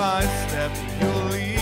by step you'll lead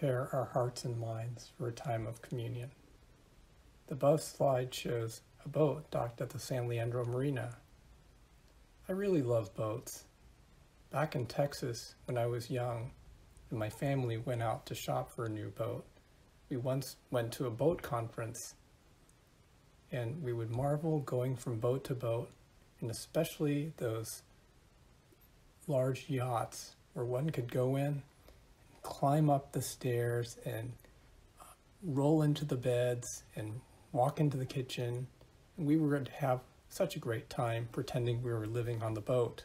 prepare our hearts and minds for a time of communion. The above slide shows a boat docked at the San Leandro Marina. I really love boats. Back in Texas, when I was young, and my family went out to shop for a new boat, we once went to a boat conference, and we would marvel going from boat to boat, and especially those large yachts where one could go in climb up the stairs and uh, roll into the beds and walk into the kitchen. And we would have such a great time pretending we were living on the boat.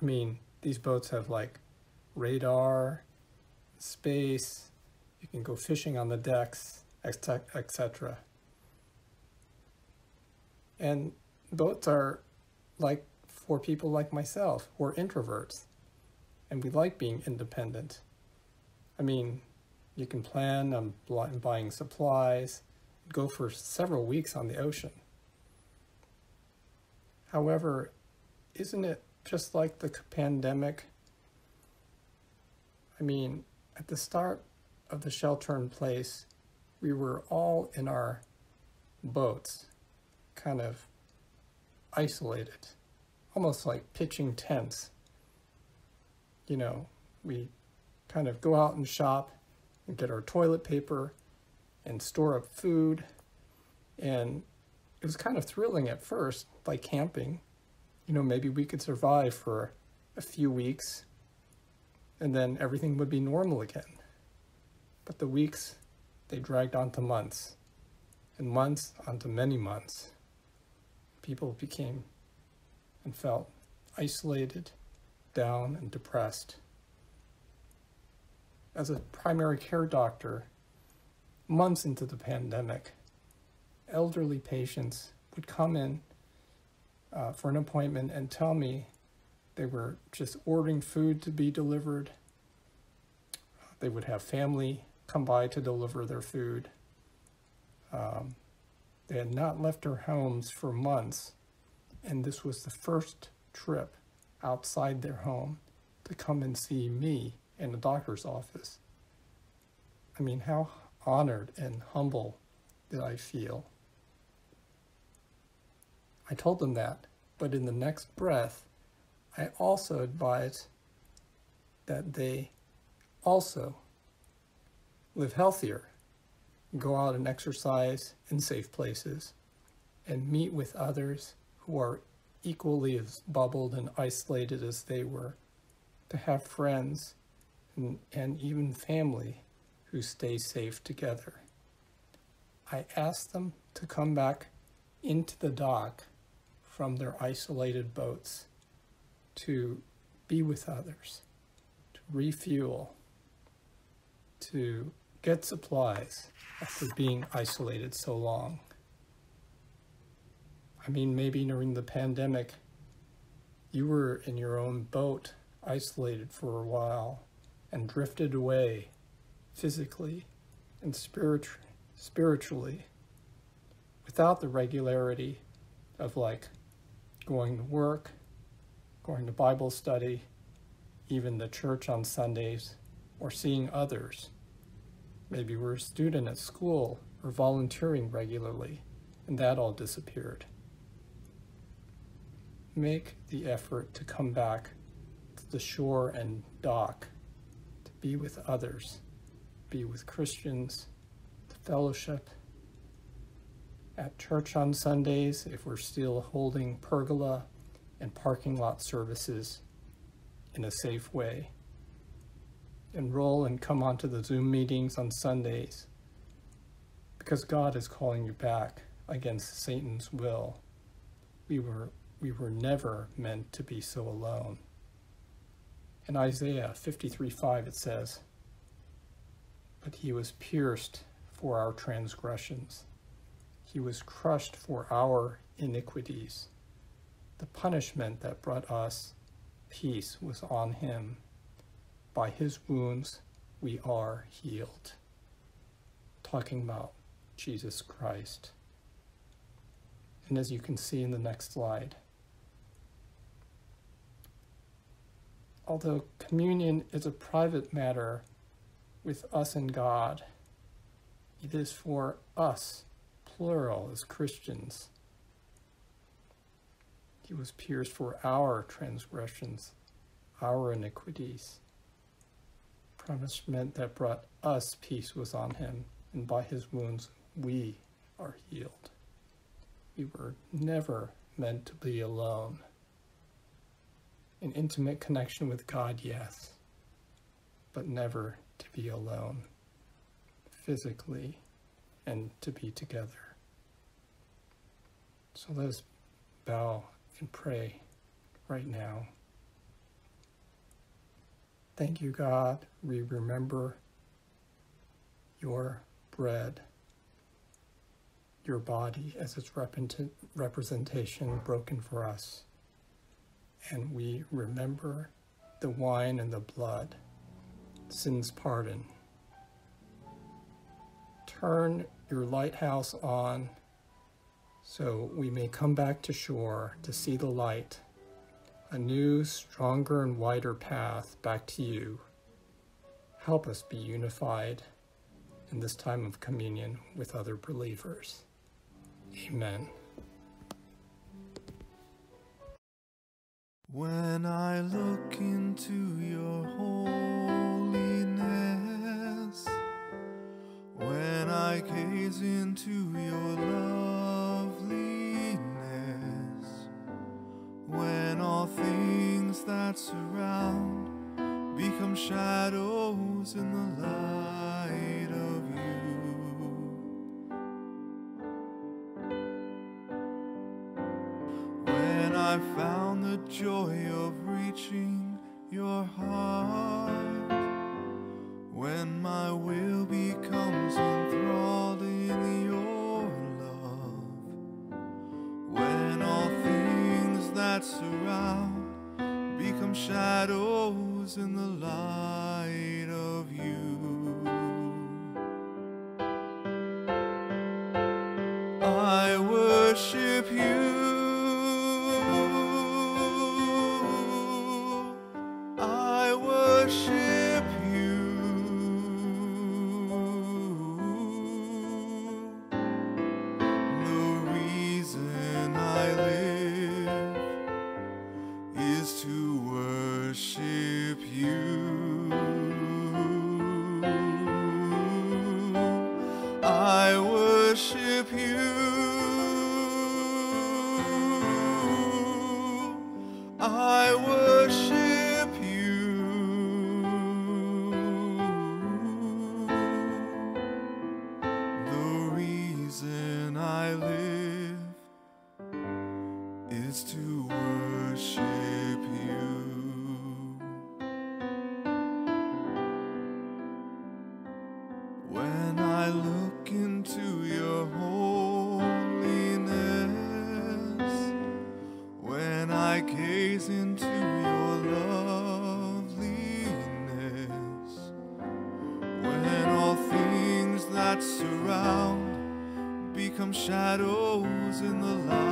I mean, these boats have like radar, space, you can go fishing on the decks, etc. And boats are like for people like myself who are introverts and we like being independent. I mean, you can plan on buying supplies, go for several weeks on the ocean. However, isn't it just like the pandemic? I mean, at the start of the shelter in place, we were all in our boats, kind of isolated, almost like pitching tents. You know, we kind of go out and shop and get our toilet paper and store up food. And it was kind of thrilling at first, like camping. You know, maybe we could survive for a few weeks and then everything would be normal again. But the weeks, they dragged on to months, and months onto many months. People became and felt isolated, down, and depressed. As a primary care doctor, months into the pandemic, elderly patients would come in uh, for an appointment and tell me they were just ordering food to be delivered. They would have family come by to deliver their food. Um, they had not left their homes for months, and this was the first trip outside their home to come and see me in the doctor's office. I mean, how honored and humble did I feel? I told them that, but in the next breath, I also advised that they also live healthier, go out and exercise in safe places, and meet with others who are equally as bubbled and isolated as they were, to have friends and, and even family who stay safe together. I ask them to come back into the dock from their isolated boats to be with others, to refuel, to get supplies after being isolated so long. I mean, maybe during the pandemic, you were in your own boat, isolated for a while, and drifted away physically and spiritu- spiritually without the regularity of like going to work, going to Bible study, even the church on Sundays, or seeing others. Maybe we're a student at school or volunteering regularly, and that all disappeared. Make the effort to come back to the shore and dock, to be with others, be with Christians, to fellowship. At church on Sundays, if we're still holding pergola and parking lot services in a safe way. Enroll and come onto the Zoom meetings on Sundays because God is calling you back against Satan's will. We were, we were never meant to be so alone. In Isaiah 53 5, it says, But he was pierced for our transgressions, he was crushed for our iniquities. The punishment that brought us peace was on him. By his wounds we are healed. Talking about Jesus Christ. And as you can see in the next slide, although communion is a private matter with us and God, it is for us, plural, as Christians he was pierced for our transgressions, our iniquities. Punishment that brought us peace was on him, and by his wounds we are healed. We were never meant to be alone. An intimate connection with God, yes, but never to be alone, physically, and to be together. So let us bow and pray right now. Thank you, God. We remember your bread, your body as its representation broken for us. And we remember the wine and the blood, sin's pardon. Turn your lighthouse on so we may come back to shore to see the light, a new, stronger, and wider path back to you. Help us be unified in this time of communion with other believers. Amen. When I look into your holiness, when I gaze into your loveliness, when all things that surround become shadows in the light joy of reaching your heart, when my will becomes enthralled in your love, when all things that surround become shadows in the light of you. I worship you. Shadows in the light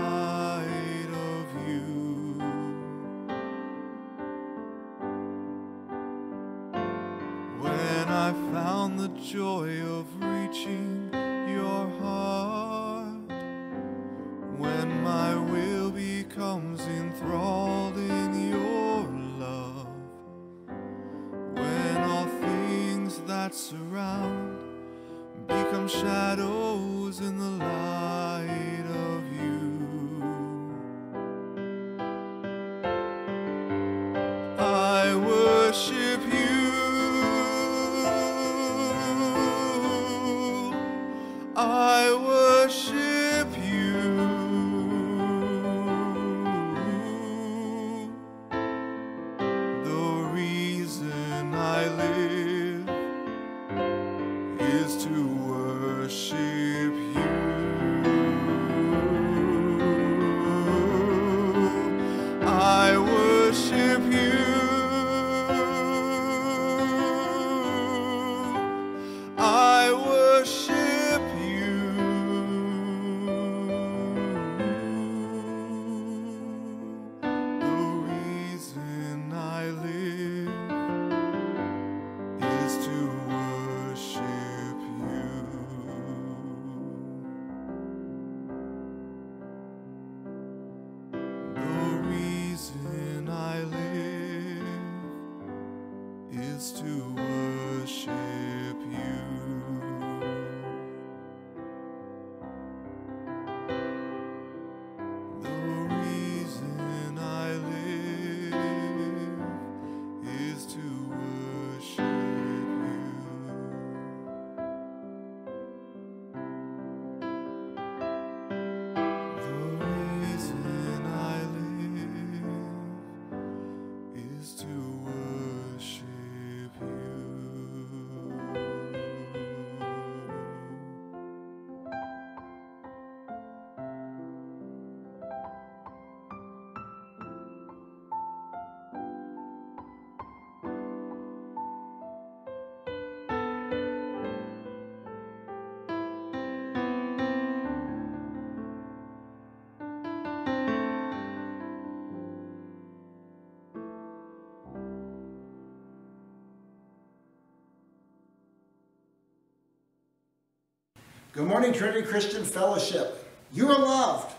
Good morning, Trinity Christian Fellowship. You are loved.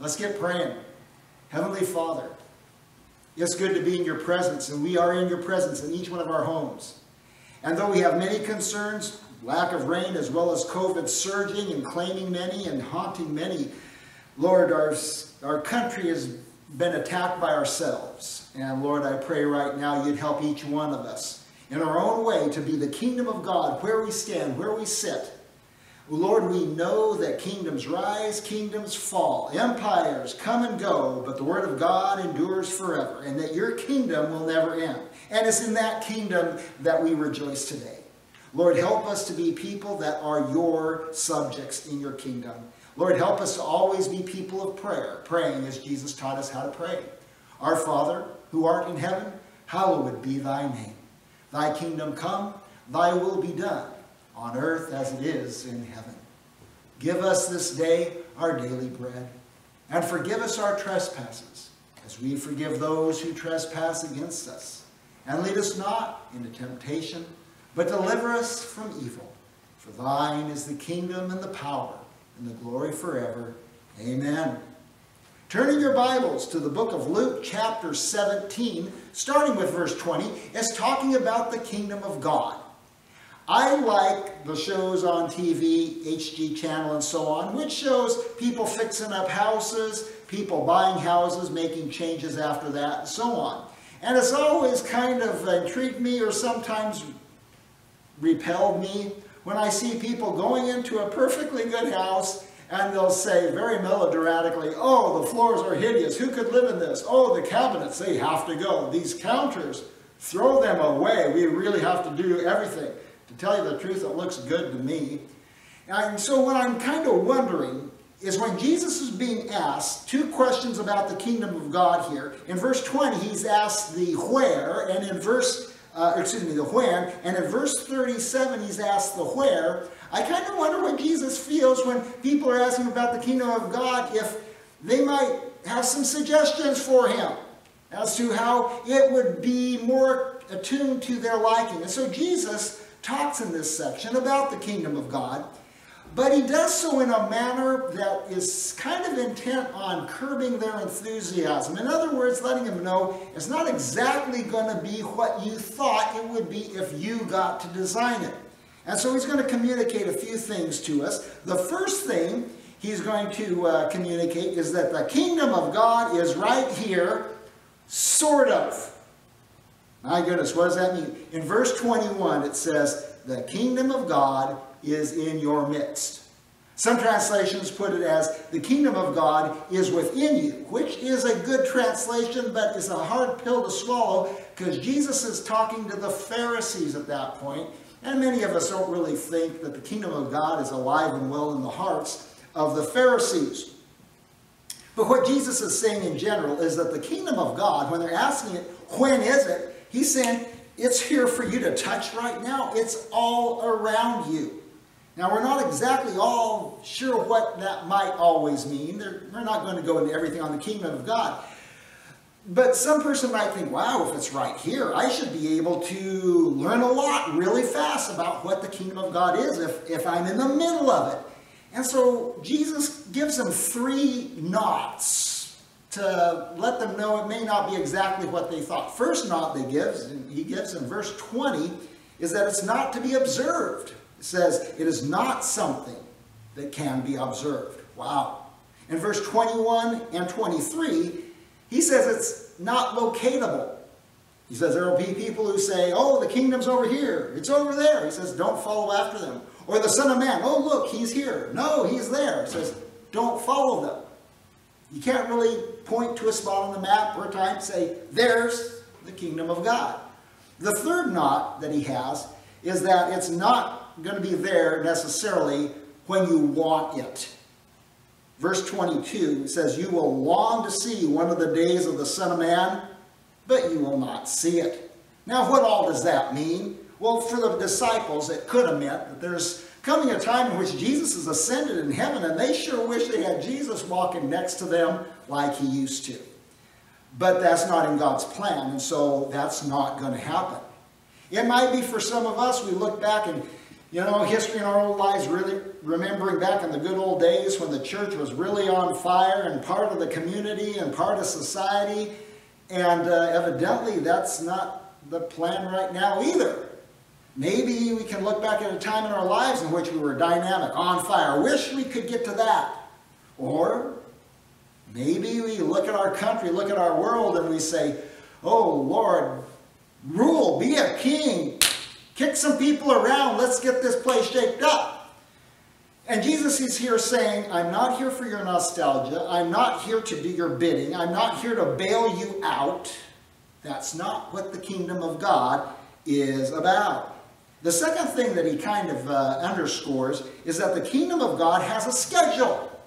Let's get praying. Heavenly Father, it's good to be in your presence, and we are in your presence in each one of our homes. And though we have many concerns, lack of rain as well as COVID surging and claiming many and haunting many, Lord, our, our country has been attacked by ourselves. And Lord, I pray right now you'd help each one of us in our own way to be the kingdom of God where we stand, where we sit, Lord, we know that kingdoms rise, kingdoms fall, empires come and go, but the word of God endures forever, and that your kingdom will never end. And it's in that kingdom that we rejoice today. Lord, help us to be people that are your subjects in your kingdom. Lord, help us to always be people of prayer, praying as Jesus taught us how to pray. Our Father, who art in heaven, hallowed be thy name. Thy kingdom come, thy will be done on earth as it is in heaven. Give us this day our daily bread, and forgive us our trespasses, as we forgive those who trespass against us. And lead us not into temptation, but deliver us from evil. For thine is the kingdom and the power and the glory forever. Amen. Turning your Bibles to the book of Luke, chapter 17, starting with verse 20, is talking about the kingdom of God. I like the shows on TV, HG Channel and so on, which shows people fixing up houses, people buying houses, making changes after that, and so on. And it's always kind of intrigued me or sometimes repelled me when I see people going into a perfectly good house and they'll say very melodramatically, oh, the floors are hideous. Who could live in this? Oh, the cabinets, they have to go. These counters, throw them away. We really have to do everything. To tell you the truth, it looks good to me. And so what I'm kind of wondering is when Jesus is being asked two questions about the kingdom of God here. In verse 20, he's asked the where, and in verse, uh, excuse me, the when, and in verse 37, he's asked the where. I kind of wonder what Jesus feels when people are asking about the kingdom of God, if they might have some suggestions for him as to how it would be more attuned to their liking. And so Jesus talks in this section about the kingdom of God, but he does so in a manner that is kind of intent on curbing their enthusiasm. In other words, letting them know it's not exactly going to be what you thought it would be if you got to design it. And so he's going to communicate a few things to us. The first thing he's going to uh, communicate is that the kingdom of God is right here, sort of. My goodness, what does that mean? In verse 21, it says, the kingdom of God is in your midst. Some translations put it as, the kingdom of God is within you, which is a good translation, but it's a hard pill to swallow because Jesus is talking to the Pharisees at that point, and many of us don't really think that the kingdom of God is alive and well in the hearts of the Pharisees. But what Jesus is saying in general is that the kingdom of God, when they're asking it, when is it? He's saying, it's here for you to touch right now. It's all around you. Now, we're not exactly all sure what that might always mean. we're not going to go into everything on the kingdom of God. But some person might think, wow, if it's right here, I should be able to learn a lot really fast about what the kingdom of God is if, if I'm in the middle of it. And so Jesus gives them three knots to let them know it may not be exactly what they thought. First knot they gives, he gives in verse 20, is that it's not to be observed. It says it is not something that can be observed. Wow. In verse 21 and 23, he says it's not locatable. He says there will be people who say, oh, the kingdom's over here. It's over there. He says, don't follow after them. Or the Son of Man, oh, look, he's here. No, he's there. He says, don't follow them. You can't really point to a spot on the map or a time and say, there's the kingdom of God. The third knot that he has is that it's not going to be there necessarily when you want it. Verse 22 says, You will long to see one of the days of the Son of Man, but you will not see it. Now, what all does that mean? Well, for the disciples, it could have meant that there's coming a time in which Jesus is ascended in heaven, and they sure wish they had Jesus walking next to them like he used to. But that's not in God's plan, and so that's not going to happen. It might be for some of us, we look back and You know, history in our old lives, really remembering back in the good old days when the church was really on fire and part of the community and part of society. And uh, evidently, that's not the plan right now either. Maybe we can look back at a time in our lives in which we were dynamic, on fire. Wish we could get to that. Or maybe we look at our country, look at our world, and we say, Oh Lord, rule, be a king, Kick some people around. Let's get this place shaped up. And Jesus is here saying, I'm not here for your nostalgia. I'm not here to do your bidding. I'm not here to bail you out. That's not what the kingdom of God is about. The second thing that he kind of uh, underscores is that the kingdom of God has a schedule.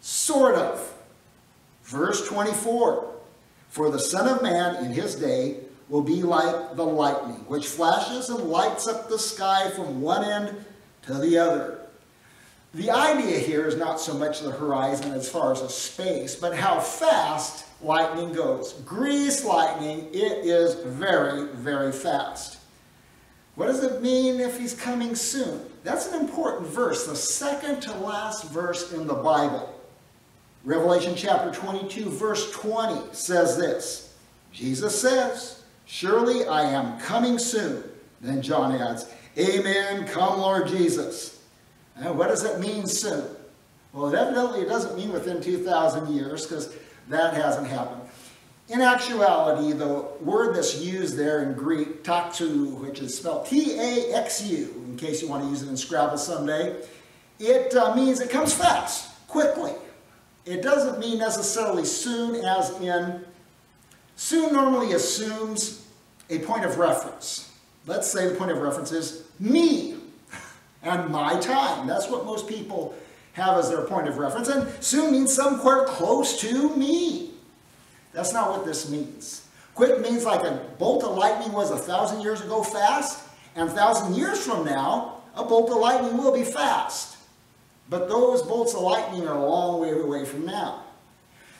Sort of. Verse 24. For the Son of Man in his day will be like the lightning, which flashes and lights up the sky from one end to the other. The idea here is not so much the horizon as far as a space, but how fast lightning goes. Grease lightning, it is very, very fast. What does it mean if he's coming soon? That's an important verse, the second to last verse in the Bible. Revelation chapter 22, verse 20 says this Jesus says, Surely I am coming soon. Then John adds, Amen, come Lord Jesus. And what does it mean soon? Well, it evidently it doesn't mean within 2,000 years because that hasn't happened. In actuality, the word that's used there in Greek, taxu, which is spelled T-A-X-U, in case you want to use it in Scrabble someday, it uh, means it comes fast, quickly. It doesn't mean necessarily soon as in Soon normally assumes a point of reference. Let's say the point of reference is me and my time. That's what most people have as their point of reference. And soon means somewhere close to me. That's not what this means. Quick means like a bolt of lightning was a thousand years ago fast, and a thousand years from now, a bolt of lightning will be fast. But those bolts of lightning are a long way away from now.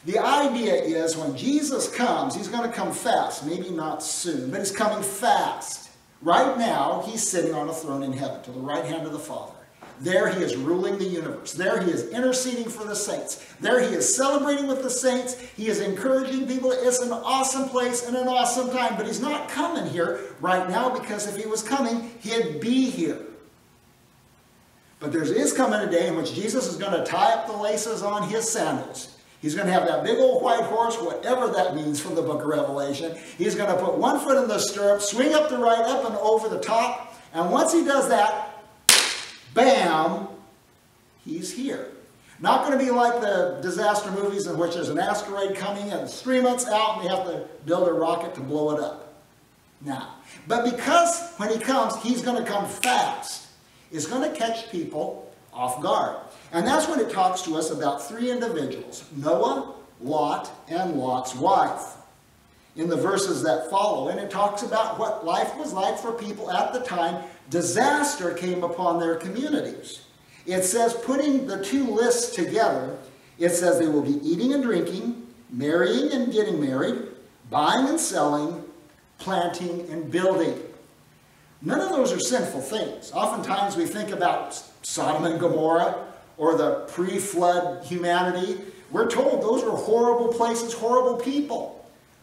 The idea is when Jesus comes, he's going to come fast. Maybe not soon, but he's coming fast. Right now, he's sitting on a throne in heaven to the right hand of the Father. There he is ruling the universe. There he is interceding for the saints. There he is celebrating with the saints. He is encouraging people. It's an awesome place and an awesome time. But he's not coming here right now because if he was coming, he'd be here. But there is coming a day in which Jesus is going to tie up the laces on his sandals. He's going to have that big old white horse, whatever that means from the book of Revelation. He's going to put one foot in the stirrup, swing up the right, up and over the top. And once he does that, bam, he's here. Not going to be like the disaster movies in which there's an asteroid coming and three months out and they have to build a rocket to blow it up. Now, but because when he comes, he's going to come fast, it's going to catch people off guard. And that's when it talks to us about three individuals, Noah, Lot, and Lot's wife, in the verses that follow. And it talks about what life was like for people at the time disaster came upon their communities. It says, putting the two lists together, it says they will be eating and drinking, marrying and getting married, buying and selling, planting and building. None of those are sinful things. Oftentimes we think about Sodom and Gomorrah or the pre-flood humanity. We're told those were horrible places, horrible people.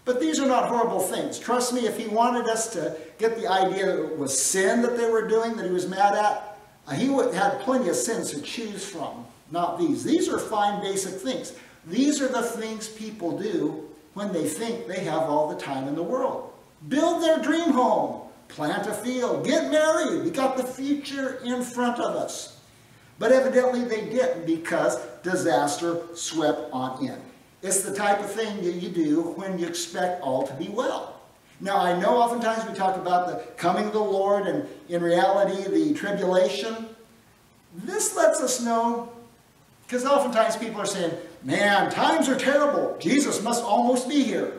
But these are not horrible things. Trust me, if he wanted us to get the idea that it was sin that they were doing, that he was mad at, uh, he would have plenty of sins to choose from, not these. These are fine basic things. These are the things people do when they think they have all the time in the world. Build their dream home, plant a field, get married. We got the future in front of us. But evidently they didn't because disaster swept on in. It's the type of thing that you do when you expect all to be well. Now I know oftentimes we talk about the coming of the Lord and in reality the tribulation. This lets us know, because oftentimes people are saying, man, times are terrible. Jesus must almost be here.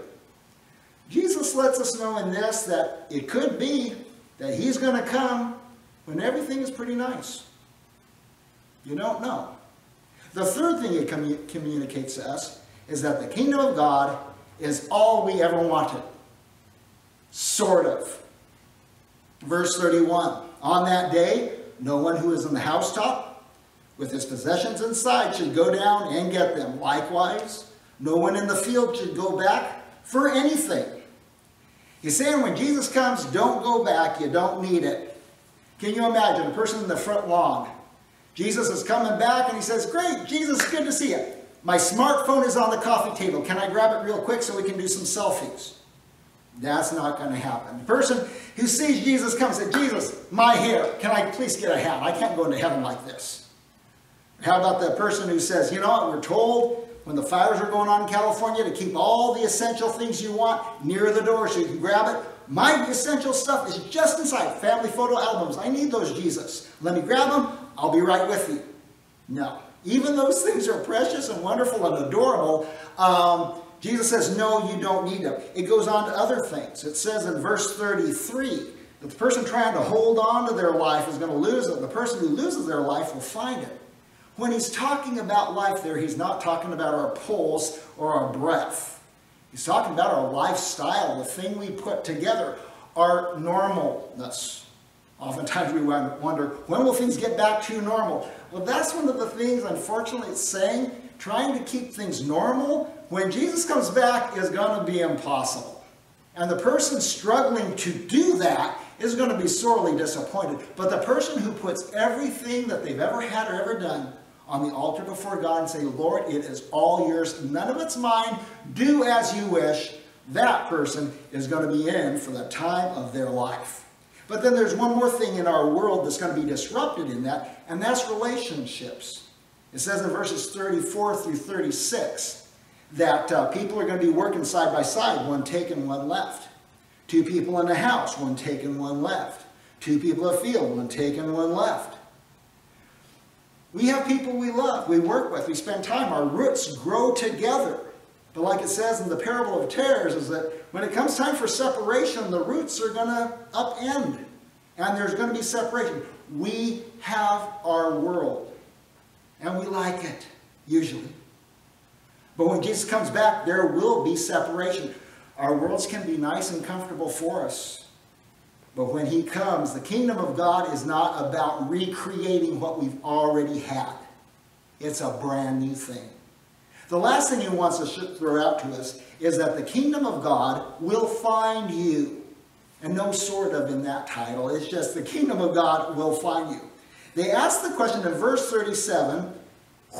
Jesus lets us know in this that it could be that he's going to come when everything is pretty nice. You don't know. The third thing it commu communicates to us is that the kingdom of God is all we ever wanted. Sort of. Verse 31, on that day, No one who is in the housetop with his possessions inside should go down and get them. Likewise, no one in the field should go back for anything. He's saying when Jesus comes, don't go back. You don't need it. Can you imagine a person in the front lawn? Jesus is coming back and he says, Great, Jesus, good to see you. My smartphone is on the coffee table. Can I grab it real quick so we can do some selfies? That's not going to happen. The person who sees Jesus come and says, Jesus, my hair, can I please get a hat? I can't go into heaven like this. How about the person who says, you know what, we're told when the fires are going on in California to keep all the essential things you want near the door so you can grab it. My essential stuff is just inside. Family photo albums. I need those, Jesus. Let me grab them. I'll be right with you. No. Even those things are precious and wonderful and adorable. Um, Jesus says, no, you don't need them. It goes on to other things. It says in verse 33 that the person trying to hold on to their life is going to lose it. The person who loses their life will find it. When he's talking about life there, he's not talking about our pulse or our breath. He's talking about our lifestyle, the thing we put together, our normalness. Oftentimes we wonder, when will things get back to normal? Well, that's one of the things, unfortunately, it's saying, trying to keep things normal when Jesus comes back is going to be impossible. And the person struggling to do that is going to be sorely disappointed. But the person who puts everything that they've ever had or ever done on the altar before God and say, Lord, it is all yours, none of it's mine, do as you wish, that person is going to be in for the time of their life. But then there's one more thing in our world that's going to be disrupted in that, and that's relationships. It says in verses 34 through 36 that uh, people are going to be working side by side, one taken, one left. Two people in a house, one taken, one left. Two people a field, one taken, one left. We have people we love, we work with, we spend time. Our roots grow together. But like it says in the parable of tares, is that when it comes time for separation, the roots are going to upend. And there's going to be separation. We have our world. And we like it, usually. But when Jesus comes back, there will be separation. Our worlds can be nice and comfortable for us. But when he comes, the kingdom of God is not about recreating what we've already had. It's a brand new thing. The last thing he wants to throw out to us is that the kingdom of God will find you. And no sort of in that title. It's just the kingdom of God will find you. They ask the question in verse 37,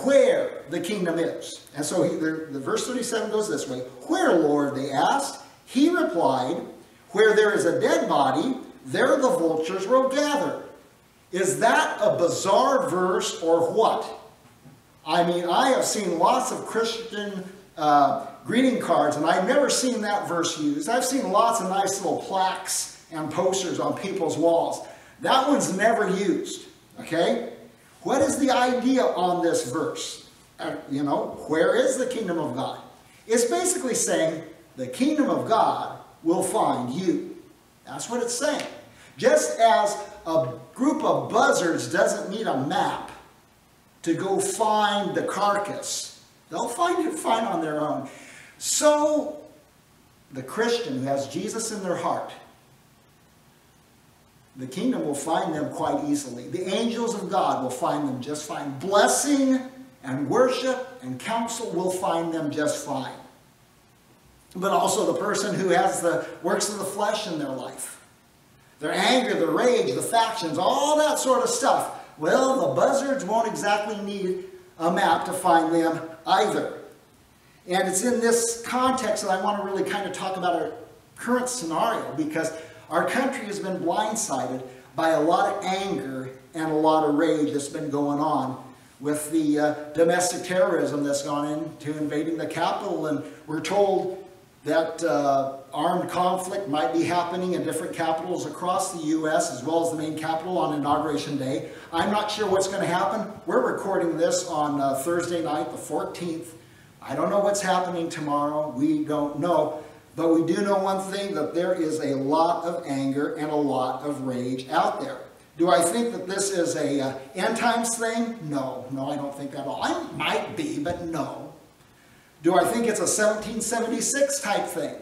where the kingdom is. And so he, the, the verse 37 goes this way. Where, Lord, they asked. He replied, where there is a dead body, there the vultures will gather. Is that a bizarre verse or what? I mean, I have seen lots of Christian uh, greeting cards, and I've never seen that verse used. I've seen lots of nice little plaques and posters on people's walls. That one's never used, okay? What is the idea on this verse? Uh, you know, where is the kingdom of God? It's basically saying the kingdom of God will find you. That's what it's saying. Just as a group of buzzards doesn't need a map to go find the carcass. They'll find it fine on their own. So, the Christian who has Jesus in their heart, the kingdom will find them quite easily. The angels of God will find them just fine. Blessing and worship and counsel will find them just fine. But also the person who has the works of the flesh in their life. Their anger, the rage, the factions, all that sort of stuff well, the buzzards won't exactly need a map to find them either. And it's in this context that I want to really kind of talk about our current scenario because our country has been blindsided by a lot of anger and a lot of rage that's been going on with the uh, domestic terrorism that's gone into invading the Capitol. And we're told that uh, armed conflict might be happening in different capitals across the U.S. as well as the main capital on Inauguration Day. I'm not sure what's going to happen. We're recording this on uh, Thursday night, the 14th. I don't know what's happening tomorrow. We don't know. But we do know one thing, that there is a lot of anger and a lot of rage out there. Do I think that this is a uh, end times thing? No, no, I don't think that at all. I might be, but no. Do I think it's a 1776 type thing?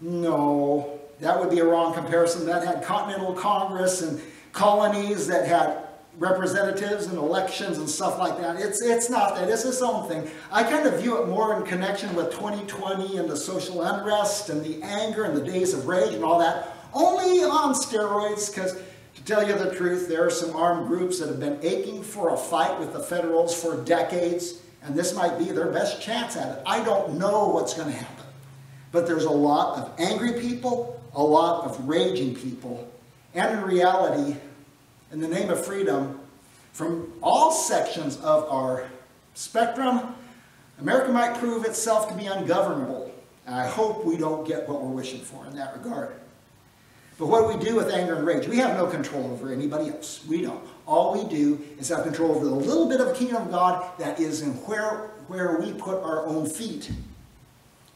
No, that would be a wrong comparison. That had Continental Congress and colonies that had representatives and elections and stuff like that. It's, it's not that. It's its own thing. I kind of view it more in connection with 2020 and the social unrest and the anger and the days of rage and all that. Only on steroids because to tell you the truth, there are some armed groups that have been aching for a fight with the Federals for decades and this might be their best chance at it. I don't know what's going to happen. But there's a lot of angry people, a lot of raging people, and in reality, in the name of freedom, from all sections of our spectrum, America might prove itself to be ungovernable. And I hope we don't get what we're wishing for in that regard. But what do we do with anger and rage? We have no control over anybody else. We don't. All we do is have control over the little bit of kingdom of God that is in where, where we put our own feet.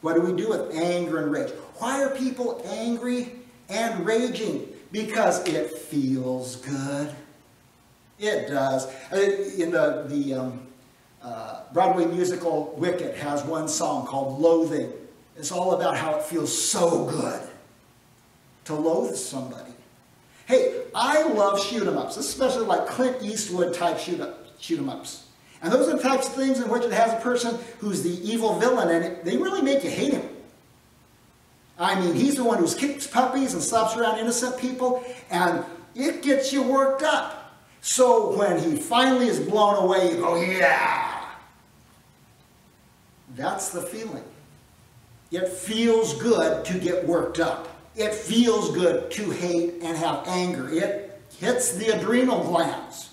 What do we do with anger and rage? Why are people angry and raging? Because it feels good. It does. Uh, in the, the um, uh, Broadway musical Wicked has one song called Loathing. It's all about how it feels so good to loathe somebody. Hey, I love shoot 'em ups, especially like Clint Eastwood type shoot 'em ups. And those are the types of things in which it has a person who's the evil villain and it, they really make you hate him. I mean, he's the one who kicks puppies and slaps around innocent people, and it gets you worked up. So when he finally is blown away, you go, yeah. That's the feeling. It feels good to get worked up. It feels good to hate and have anger. It hits the adrenal glands,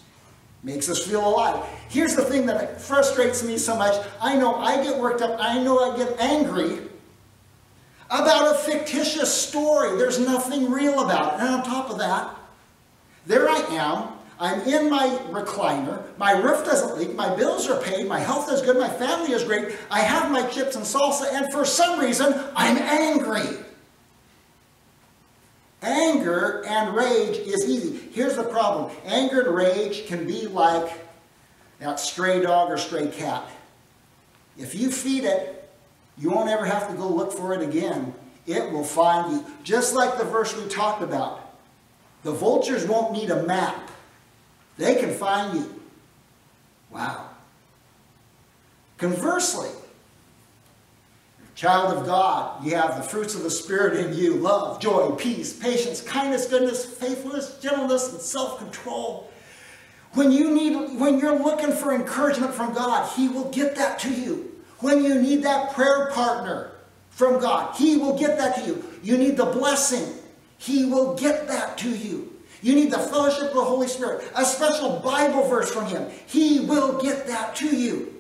makes us feel alive. Here's the thing that frustrates me so much. I know I get worked up. I know I get angry about a fictitious story. There's nothing real about it. And on top of that, there I am. I'm in my recliner. My roof doesn't leak. My bills are paid. My health is good. My family is great. I have my chips and salsa. And for some reason, I'm angry. Anger and rage is easy. Here's the problem. Anger and rage can be like that stray dog or stray cat. If you feed it, you won't ever have to go look for it again. It will find you. Just like the verse we talked about. The vultures won't need a map. They can find you. Wow. Conversely, Child of God, you have the fruits of the Spirit in you love, joy, peace, patience, kindness, goodness, faithfulness, gentleness, and self control. When, you need, when you're looking for encouragement from God, He will get that to you. When you need that prayer partner from God, He will get that to you. You need the blessing, He will get that to you. You need the fellowship of the Holy Spirit, a special Bible verse from Him. He will get that to you.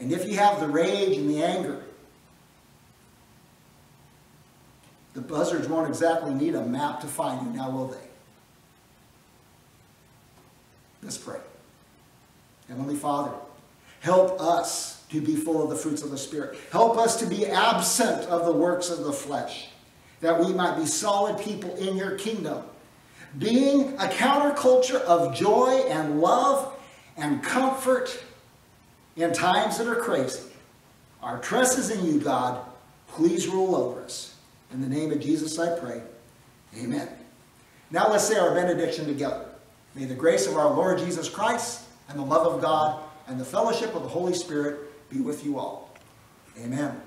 And if you have the rage and the anger, the buzzards won't exactly need a map to find you, now will they? Let's pray. Heavenly Father, help us to be full of the fruits of the Spirit. Help us to be absent of the works of the flesh, that we might be solid people in your kingdom, being a counterculture of joy and love and comfort in times that are crazy. Our trust is in you, God. Please rule over us. In the name of Jesus I pray. Amen. Now let's say our benediction together. May the grace of our Lord Jesus Christ and the love of God and the fellowship of the Holy Spirit be with you all. Amen.